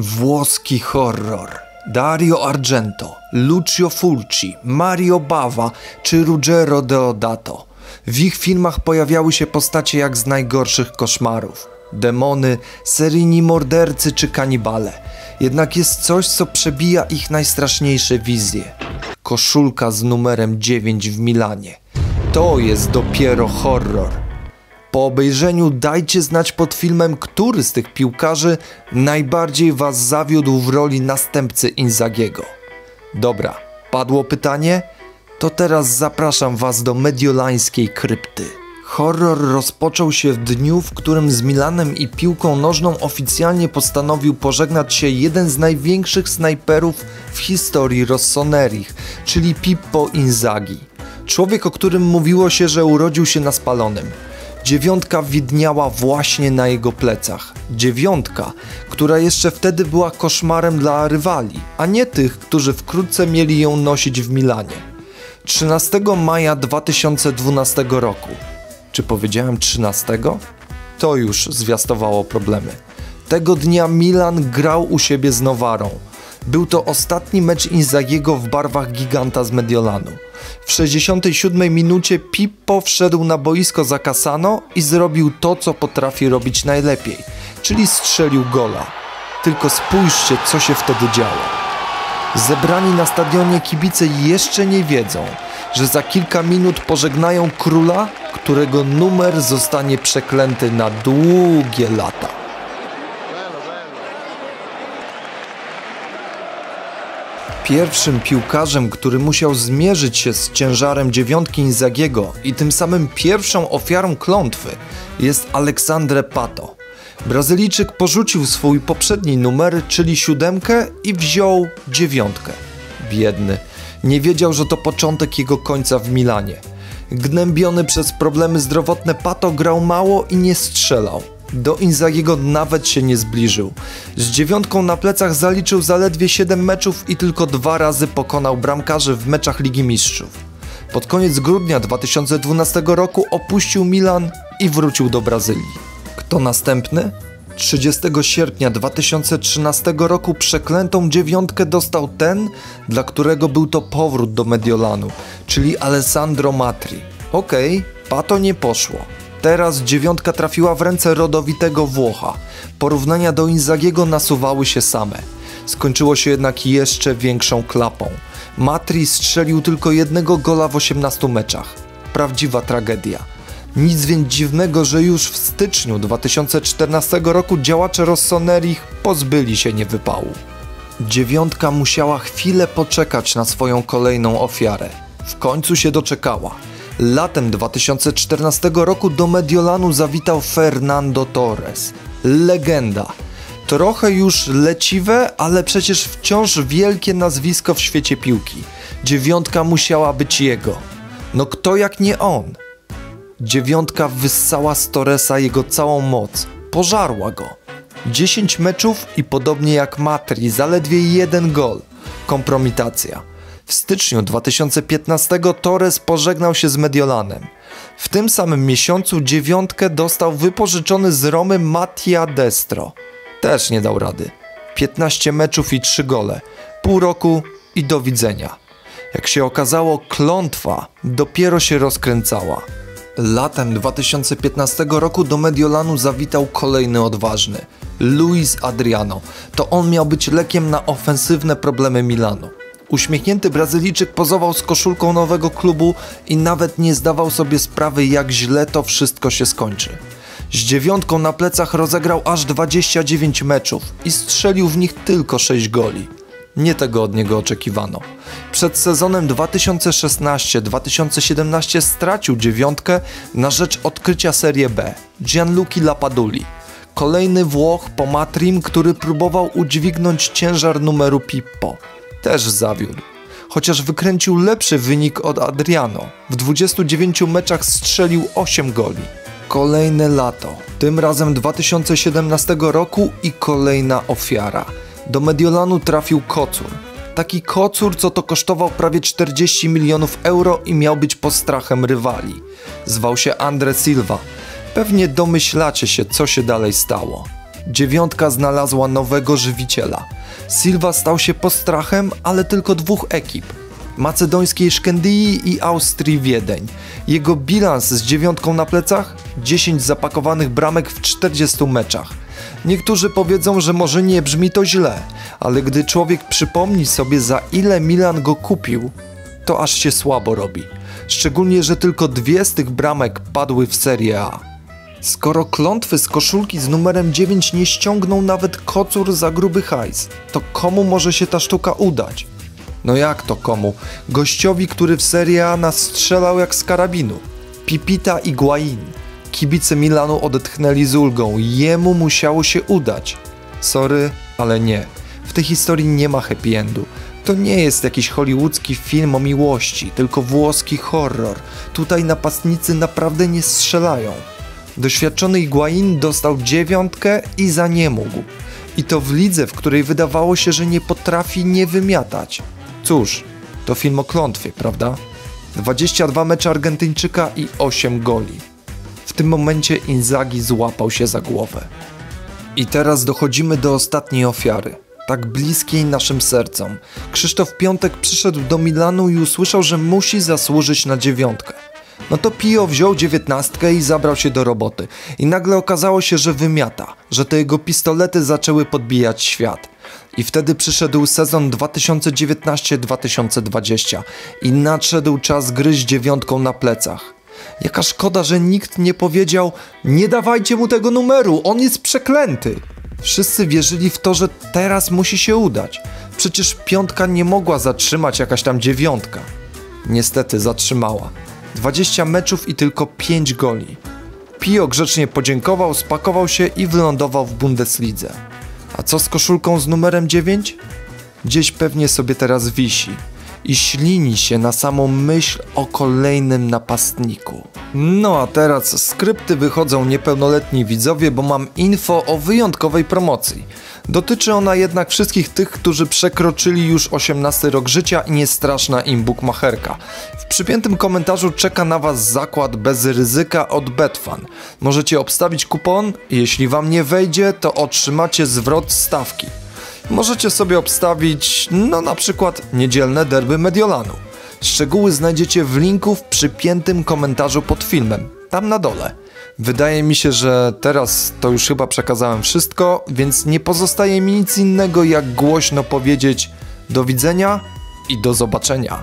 Włoski horror. Dario Argento, Lucio Fulci, Mario Bava czy Ruggero Deodato. W ich filmach pojawiały się postacie jak z najgorszych koszmarów. Demony, seryjni mordercy czy kanibale. Jednak jest coś, co przebija ich najstraszniejsze wizje. Koszulka z numerem 9 w Milanie. To jest dopiero horror. Po obejrzeniu dajcie znać pod filmem, który z tych piłkarzy najbardziej was zawiódł w roli następcy Inzagiego. Dobra, padło pytanie? To teraz zapraszam was do mediolańskiej krypty. Horror rozpoczął się w dniu, w którym z Milanem i piłką nożną oficjalnie postanowił pożegnać się jeden z największych snajperów w historii Rossonerich, czyli Pippo Inzaghi. Człowiek, o którym mówiło się, że urodził się na spalonym. Dziewiątka widniała właśnie na jego plecach. Dziewiątka, która jeszcze wtedy była koszmarem dla rywali, a nie tych, którzy wkrótce mieli ją nosić w Milanie. 13 maja 2012 roku. Czy powiedziałem 13? To już zwiastowało problemy. Tego dnia Milan grał u siebie z Nowarą. Był to ostatni mecz Inzagiego w barwach giganta z Mediolanu. W 67 minucie Pippo wszedł na boisko za Casano i zrobił to, co potrafi robić najlepiej, czyli strzelił gola. Tylko spójrzcie, co się wtedy działo. Zebrani na stadionie kibice jeszcze nie wiedzą, że za kilka minut pożegnają króla, którego numer zostanie przeklęty na długie lata. Pierwszym piłkarzem, który musiał zmierzyć się z ciężarem dziewiątki Inzagiego i tym samym pierwszą ofiarą klątwy jest Aleksandre Pato. Brazylijczyk porzucił swój poprzedni numer, czyli siódemkę i wziął dziewiątkę. Biedny. Nie wiedział, że to początek jego końca w Milanie. Gnębiony przez problemy zdrowotne Pato grał mało i nie strzelał. Do Inzagiego nawet się nie zbliżył. Z dziewiątką na plecach zaliczył zaledwie 7 meczów i tylko dwa razy pokonał bramkarzy w meczach Ligi Mistrzów. Pod koniec grudnia 2012 roku opuścił Milan i wrócił do Brazylii. Kto następny? 30 sierpnia 2013 roku przeklętą dziewiątkę dostał ten, dla którego był to powrót do Mediolanu, czyli Alessandro Matri. Okej, okay, pato nie poszło. Teraz dziewiątka trafiła w ręce rodowitego Włocha. Porównania do Inzagiego nasuwały się same. Skończyło się jednak jeszcze większą klapą. Matri strzelił tylko jednego gola w 18 meczach. Prawdziwa tragedia. Nic więc dziwnego, że już w styczniu 2014 roku działacze Rossonerich pozbyli się niewypału. Dziewiątka musiała chwilę poczekać na swoją kolejną ofiarę. W końcu się doczekała. Latem 2014 roku do Mediolanu zawitał Fernando Torres. Legenda. Trochę już leciwe, ale przecież wciąż wielkie nazwisko w świecie piłki. Dziewiątka musiała być jego. No kto jak nie on? Dziewiątka wyssała z Torresa jego całą moc. Pożarła go. 10 meczów i podobnie jak Matri, zaledwie jeden gol. Kompromitacja. W styczniu 2015 Torres pożegnał się z Mediolanem. W tym samym miesiącu dziewiątkę dostał wypożyczony z Romy Mattia Destro. Też nie dał rady. 15 meczów i 3 gole. Pół roku i do widzenia. Jak się okazało, klątwa dopiero się rozkręcała. Latem 2015 roku do Mediolanu zawitał kolejny odważny Luis Adriano. To on miał być lekiem na ofensywne problemy Milanu. Uśmiechnięty Brazylijczyk pozował z koszulką nowego klubu i nawet nie zdawał sobie sprawy, jak źle to wszystko się skończy. Z dziewiątką na plecach rozegrał aż 29 meczów i strzelił w nich tylko 6 goli. Nie tego od niego oczekiwano. Przed sezonem 2016-2017 stracił dziewiątkę na rzecz odkrycia Serie B Gianluki Lapaduli. Kolejny Włoch po Matrim, który próbował udźwignąć ciężar numeru Pippo. Też zawiódł. Chociaż wykręcił lepszy wynik od Adriano. W 29 meczach strzelił 8 goli. Kolejne lato, tym razem 2017 roku i kolejna ofiara – do Mediolanu trafił kocur. Taki kocur, co to kosztował prawie 40 milionów euro i miał być postrachem rywali. Zwał się Andre Silva. Pewnie domyślacie się, co się dalej stało. Dziewiątka znalazła nowego żywiciela. Silva stał się postrachem, ale tylko dwóch ekip. Macedońskiej Szkendii i Austrii Wiedeń. Jego bilans z dziewiątką na plecach? 10 zapakowanych bramek w 40 meczach. Niektórzy powiedzą, że może nie brzmi to źle, ale gdy człowiek przypomni sobie za ile Milan go kupił, to aż się słabo robi. Szczególnie, że tylko dwie z tych bramek padły w Serie A. Skoro klątwy z koszulki z numerem 9 nie ściągną nawet kocur za gruby hajs, to komu może się ta sztuka udać? No jak to komu? Gościowi, który w Serie A nas strzelał jak z karabinu. Pipita i Guain. Kibice Milanu odetchnęli z ulgą. Jemu musiało się udać. Sorry, ale nie. W tej historii nie ma happy endu. To nie jest jakiś hollywoodzki film o miłości, tylko włoski horror. Tutaj napastnicy naprawdę nie strzelają. Doświadczony Higuain dostał dziewiątkę i za nie mógł. I to w lidze, w której wydawało się, że nie potrafi nie wymiatać. Cóż, to film o klątwie, prawda? 22 mecze Argentyńczyka i 8 goli. W tym momencie Inzagi złapał się za głowę. I teraz dochodzimy do ostatniej ofiary, tak bliskiej naszym sercom. Krzysztof Piątek przyszedł do Milanu i usłyszał, że musi zasłużyć na dziewiątkę. No to Pio wziął dziewiętnastkę i zabrał się do roboty. I nagle okazało się, że wymiata, że te jego pistolety zaczęły podbijać świat. I wtedy przyszedł sezon 2019-2020 i nadszedł czas gry z dziewiątką na plecach. Jaka szkoda, że nikt nie powiedział: Nie dawajcie mu tego numeru, on jest przeklęty. Wszyscy wierzyli w to, że teraz musi się udać. Przecież piątka nie mogła zatrzymać jakaś tam dziewiątka. Niestety zatrzymała. 20 meczów i tylko 5 goli. Pio grzecznie podziękował, spakował się i wylądował w Bundeslidze. A co z koszulką z numerem 9? Gdzieś pewnie sobie teraz wisi i ślini się na samą myśl o kolejnym napastniku. No a teraz skrypty wychodzą niepełnoletni widzowie, bo mam info o wyjątkowej promocji. Dotyczy ona jednak wszystkich tych, którzy przekroczyli już 18 rok życia i nie straszna im bukmacherka. W przypiętym komentarzu czeka na Was zakład bez ryzyka od Betfan. Możecie obstawić kupon, jeśli Wam nie wejdzie, to otrzymacie zwrot stawki. Możecie sobie obstawić, no na przykład niedzielne derby Mediolanu. Szczegóły znajdziecie w linku w przypiętym komentarzu pod filmem, tam na dole. Wydaje mi się, że teraz to już chyba przekazałem wszystko, więc nie pozostaje mi nic innego jak głośno powiedzieć do widzenia i do zobaczenia.